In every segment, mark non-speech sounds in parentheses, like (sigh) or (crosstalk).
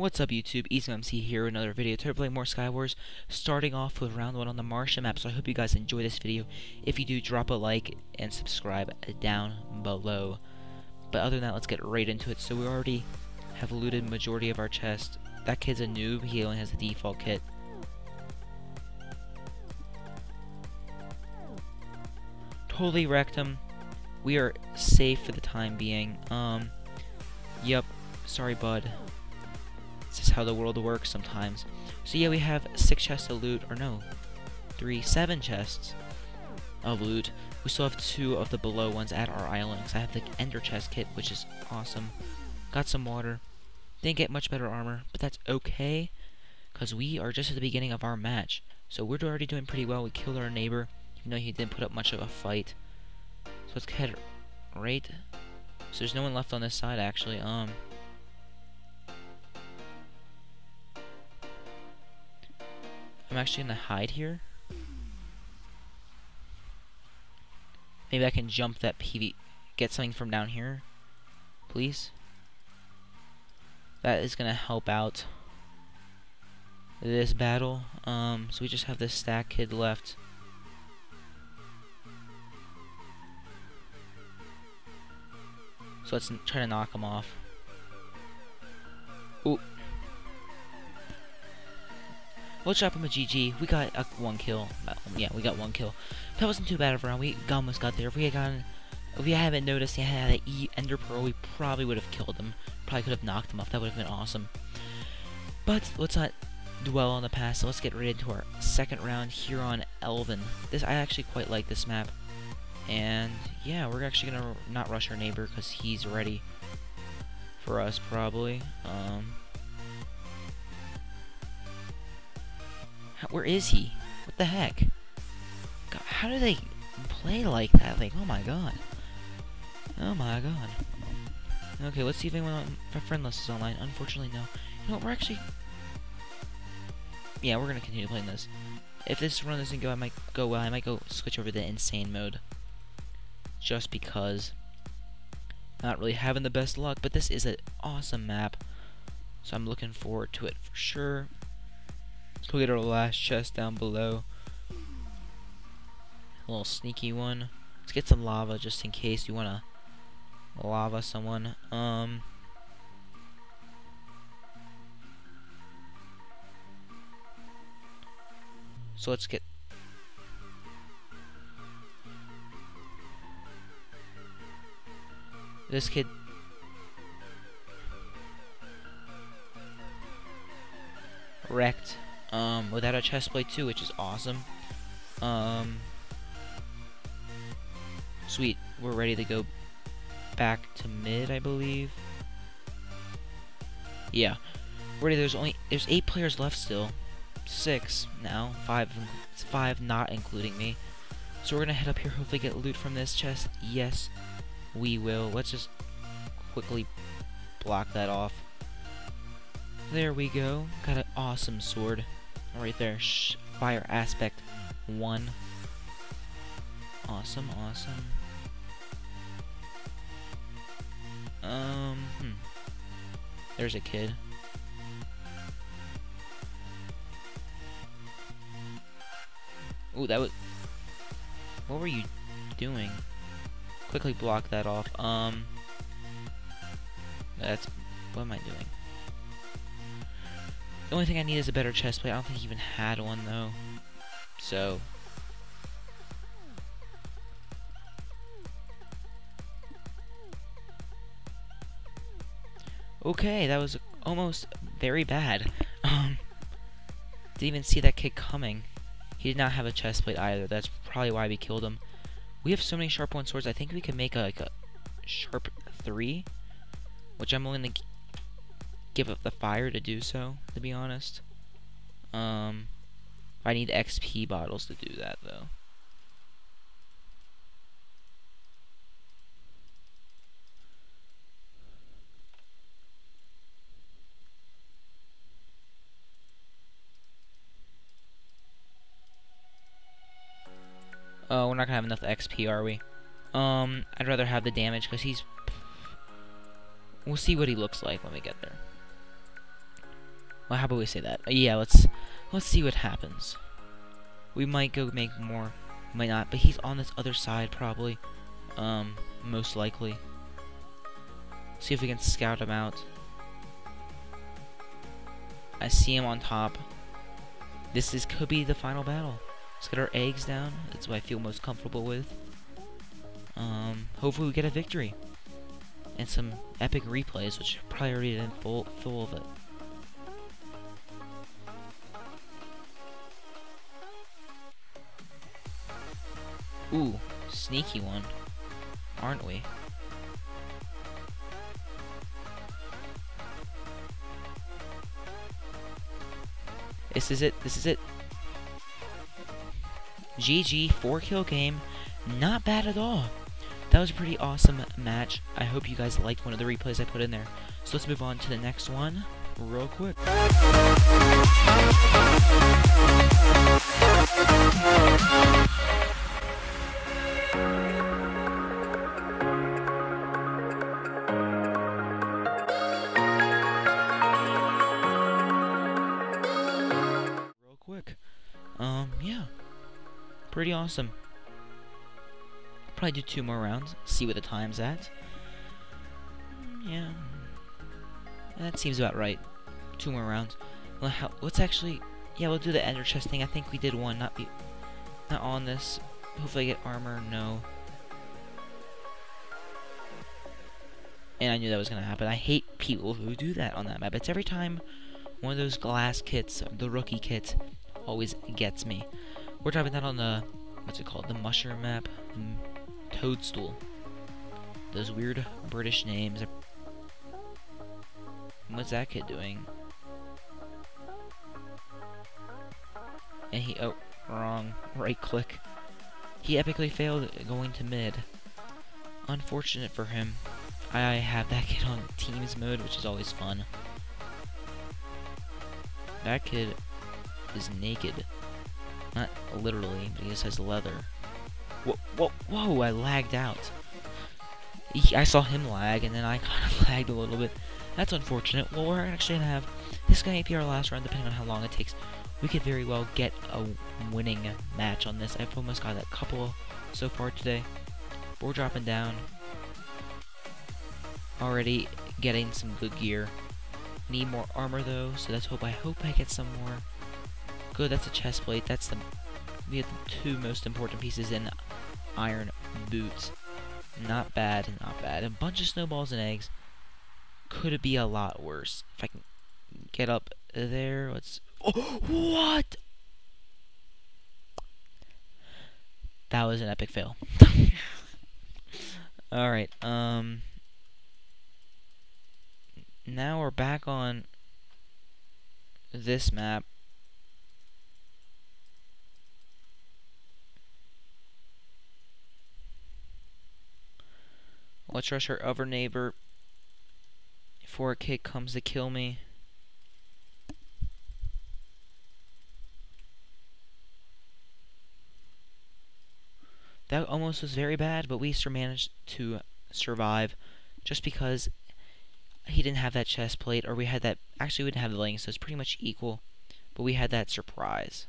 What's up YouTube, EasyMC here, another video to play more Skywars, starting off with round 1 on the Martian map, so I hope you guys enjoy this video. If you do, drop a like and subscribe down below. But other than that, let's get right into it. So we already have looted majority of our chest. That kid's a noob, he only has the default kit. Totally wrecked him. We are safe for the time being. Um, yep, sorry bud. This is how the world works sometimes. So yeah, we have six chests of loot, or no, three, seven chests of loot. We still have two of the below ones at our islands. I have the ender chest kit, which is awesome. Got some water. Didn't get much better armor, but that's okay, because we are just at the beginning of our match. So we're already doing pretty well. We killed our neighbor, even though he didn't put up much of a fight. So let's head right. So there's no one left on this side, actually. Um, I'm actually gonna hide here. Maybe I can jump that PV, get something from down here, please. That is gonna help out this battle. Um, so we just have this stack kid left. So let's try to knock him off. Ooh, We'll drop him a GG. We got a one kill. Um, yeah, we got one kill. That wasn't too bad of a round. We almost got there. If we had gotten, if we haven't noticed he had an E Ender Pearl, we probably would have killed him. Probably could have knocked him off. That would have been awesome. But let's not dwell on the past. So let's get right into our second round here on Elven. This I actually quite like this map. And yeah, we're actually gonna not rush our neighbor because he's ready for us probably. Um, where is he? What the heck? God, how do they play like that? Like, oh my god. Oh my god. Okay, let's see if anyone on my friend list is online. Unfortunately, no. You know what, we're actually... Yeah, we're gonna continue playing this. If this run doesn't go, I might go well. I might go switch over to insane mode. Just because. Not really having the best luck, but this is an awesome map. So I'm looking forward to it for sure. Let's go get our last chest down below. A little sneaky one. Let's get some lava just in case you wanna lava someone. Um So let's get this kid wrecked um, without a chest plate too, which is awesome. Um, sweet, we're ready to go back to mid, I believe. Yeah, ready. There's only there's eight players left still, six now, five, five not including me. So we're gonna head up here, hopefully get loot from this chest. Yes, we will. Let's just quickly block that off. There we go. Got an awesome sword. Right there. Fire aspect 1. Awesome, awesome. Um, hmm. There's a kid. Ooh, that was... What were you doing? Quickly block that off. Um... That's... What am I doing? The only thing I need is a better chest plate. I don't think he even had one, though. So... Okay, that was almost very bad. Um, didn't even see that kid coming. He did not have a chest plate either. That's probably why we killed him. We have so many sharp one swords. I think we can make a, like a sharp three, which I'm willing to give up the fire to do so, to be honest. Um, I need XP bottles to do that, though. Oh, we're not gonna have enough XP, are we? Um, I'd rather have the damage, because he's... We'll see what he looks like when we get there. Well, how about we say that? Uh, yeah, let's let's see what happens. We might go make more, might not, but he's on this other side probably. Um, most likely. See if we can scout him out. I see him on top. This is could be the final battle. Let's get our eggs down. That's what I feel most comfortable with. Um, hopefully we get a victory. And some epic replays, which probably already in full, full of it. Ooh, sneaky one. Aren't we? This is it. This is it. GG, 4 kill game. Not bad at all. That was a pretty awesome match. I hope you guys liked one of the replays I put in there. So let's move on to the next one real quick. Pretty awesome. Probably do two more rounds, see what the time's at. Yeah. That seems about right. Two more rounds. Let's actually... Yeah, we'll do the ender chest thing. I think we did one, not be... Not on this. Hopefully I get armor. No. And I knew that was going to happen. I hate people who do that on that map. It's every time one of those glass kits, the rookie kit, always gets me. We're driving that on the... What's it called? The mushroom map? The toadstool. Those weird British names. What's that kid doing? And he... Oh, wrong. Right click. He epically failed going to mid. Unfortunate for him. I have that kid on teams mode, which is always fun. That kid is naked. Literally, but he just has leather. Whoa, whoa, whoa, I lagged out. He, I saw him lag, and then I (laughs) kind of lagged a little bit. That's unfortunate. Well, we're actually going to have this guy AP our last round, depending on how long it takes. We could very well get a winning match on this. I've almost got a couple so far today. But we're dropping down. Already getting some good gear. Need more armor though, so let's hope I hope I get some more. Good, that's a chest plate. That's the we have the two most important pieces in iron boots. Not bad, not bad. A bunch of snowballs and eggs. Could it be a lot worse? If I can get up there, let's. Oh, (gasps) what? That was an epic fail. (laughs) All right. Um. Now we're back on this map. Let's rush our other neighbor before a kid comes to kill me. That almost was very bad, but we managed to survive just because he didn't have that chest plate, or we had that. Actually, we didn't have the leggings, so it's pretty much equal. But we had that surprise.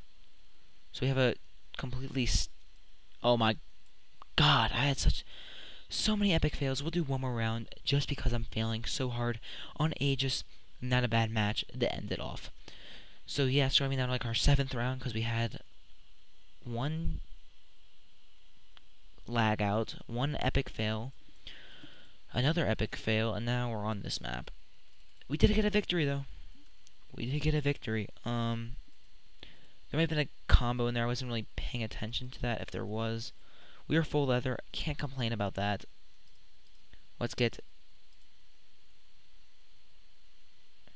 So we have a completely. oh my god, I had such. So many epic fails. We'll do one more round just because I'm failing so hard on Aegis. Not a bad match to end it off. So yeah, starting down like our seventh round because we had one lag out, one epic fail, another epic fail, and now we're on this map. We did get a victory though. We did get a victory. Um, there might have been a combo in there. I wasn't really paying attention to that. If there was, we are full leather. Can't complain about that. Let's get.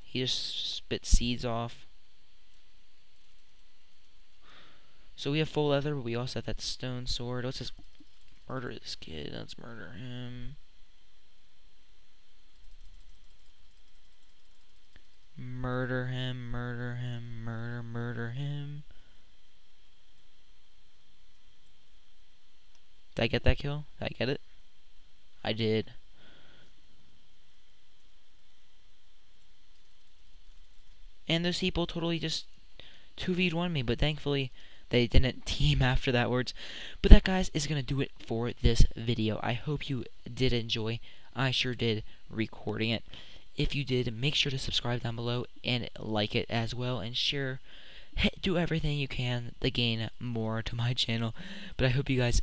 He just spit seeds off. So we have full leather, but we also have that stone sword. Let's just murder this kid. Let's murder him. Murder him, murder him, murder, murder him. Did I get that kill? Did I get it? I did. and those people totally just 2v1 me, but thankfully they didn't (laughs) team after that words. But that, guys, is going to do it for this video. I hope you did enjoy. I sure did recording it. If you did, make sure to subscribe down below and like it as well and share. Do everything you can to gain more to my channel. But I hope you guys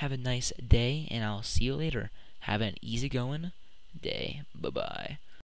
have a nice day, and I'll see you later. Have an easygoing day. Bye-bye.